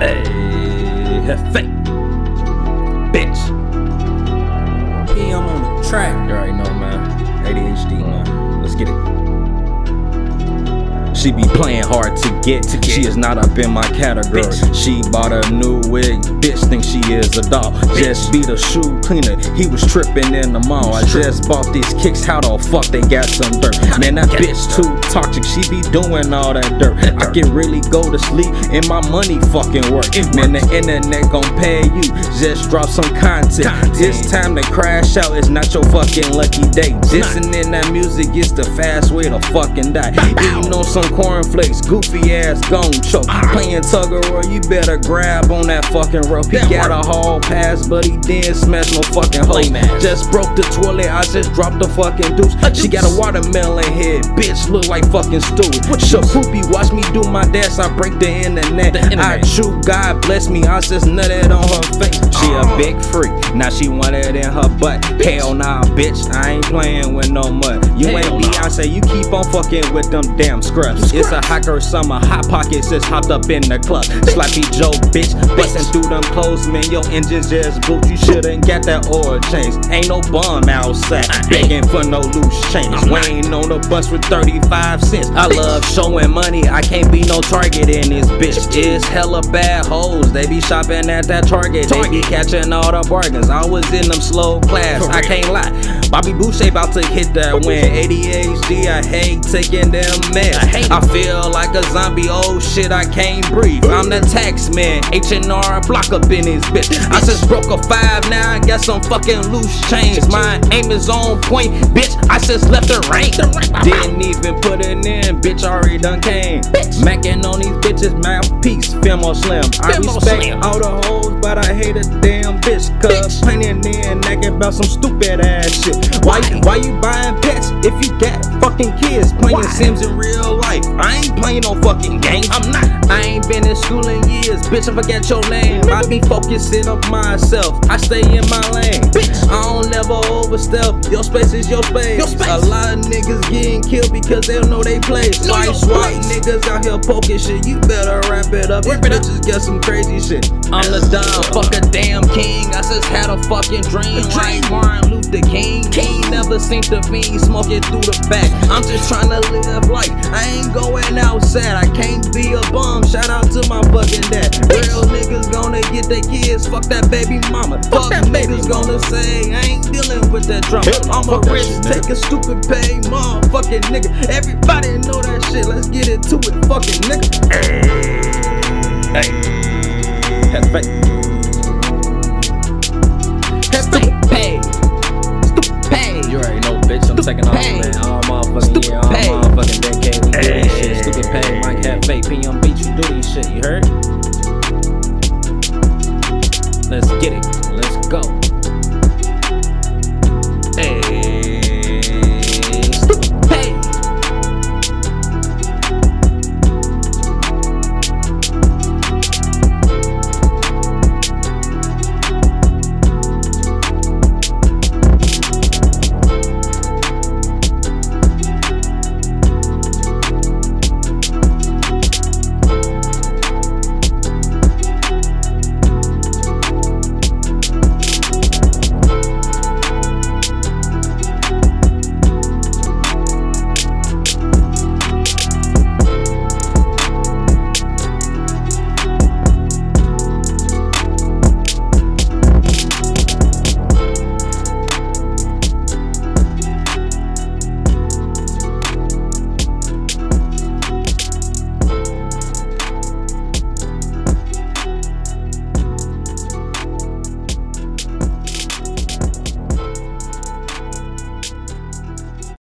Hey, fake. Bitch. P, I'm on the track. You already know, man. ADHD, man. Let's get it. She be playing hard to get. to get. She is not up in my category. Bitch. She bought a new wig. Bitch think she is a doll. Bitch. Just beat a shoe cleaner. He was tripping in the mall. I just bought these kicks. How the fuck they got some dirt? Man, that bitch too toxic. She be doing all that dirt. I can really go to sleep and my money fucking work. Man, the internet gon' pay you. Just drop some content. It's time to crash out. It's not your fucking lucky day. Dissing in that music is the fast way to fucking die. Eating on some cornflakes, goofy ass gon' choke. Playing tug of war, you better grab on that fucking rope. He got a hall pass, but he didn't smash no fucking hole. Just broke the toilet, I just dropped the fucking deuce. She got a watermelon head, bitch, look like fucking Stewie. Shapoopy, watch me do my dance, I break the internet. I chew, God bless me, I just nutted on her face. She a big freak, now she want it in her butt. Hell nah, bitch, I ain't playing with no mud. You ain't Beyonce, you keep on fucking with them damn scrubs. It's a hot girl summer, hot pockets just hopped up in the club. Slappy Joe, bitch, bustin' through them clothes, man. Your engine just boot. You shouldn't get that oil change. Ain't no bum outside, begging for no loose change. Waiting on the bus for 35 cents. I love showing money, I can't be no target in this bitch. It's hella bad hoes, they be shopping at that Target. They be catching all the bargains. I was in them slow class, I can't lie. Bobby Boucher about to hit that win. ADHD, I hate taking them meds. I feel like a zombie, oh shit, I can't breathe. I'm the tax man, H&R block up in his bitch. I just broke a five, now I got some fucking loose change. My aim is on point, bitch, I just left the rank. Didn't even put it in, bitch, already done came. Macking on these bitches, mouthpiece, Fillmore Slim. I respect all the hoes, but I hate a damn bitch. Cause plenty in naked about some stupid ass shit. Why, why you buying pets if you got fucking kids playing Sims in real life? I ain't playing no fucking games. I'm not. I ain't been in school in years, bitch. I forget your name. I be focusing on myself. I stay in my lane. Bitch, I don't never overstep. Your space is your space. Your space. A lot of niggas getting killed because they don't know they place. Know White swat niggas out here poking shit. You better wrap it up. Rip These bitches get some crazy shit. I'm the dog, fuck a damn king. I just had a fucking dream. Like Martin Luther King. King never the fiend smoking through the back. I'm just trying to live life. I ain't going outside. I can't be a bum. Shout out to my fucking dad. Real niggas gonna get their kids. Fuck that baby mama. Fuck, that niggas gonna say I ain't dealing with that drama. I'm a rich, shit, take a stupid pay, motherfucking nigga. Everybody know that shit. Let's get into it, fucking nigga. Hey, hey. Let's get it. Let's go.